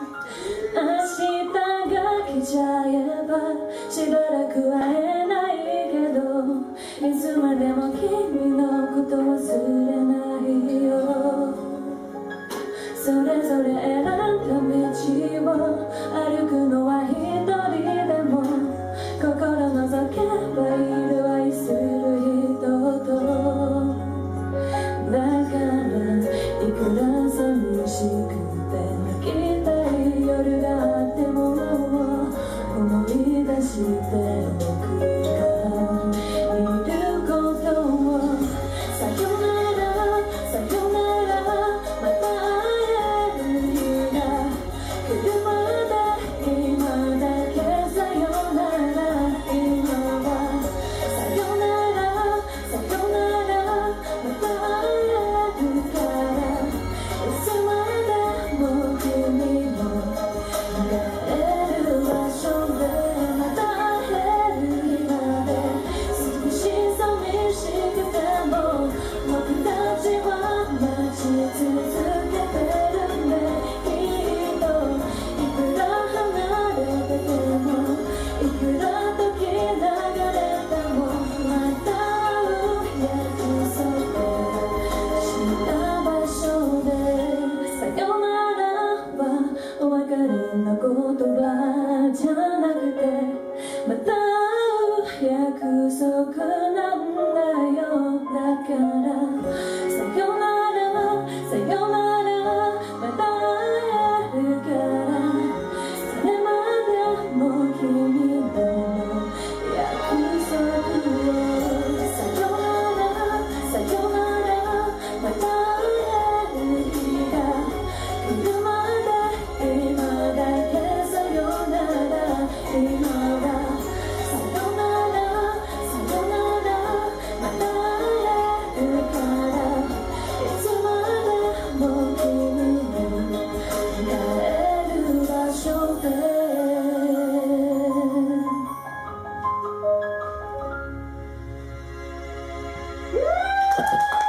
明日が来ちゃえばしばらく会えないけどいつまでも君のこと忘れないよ。それぞれ選んだ道を歩くのは一人でも心のけばいる愛する人と。だからいくら寂しく sleep in the ゃなくてまた Thank you.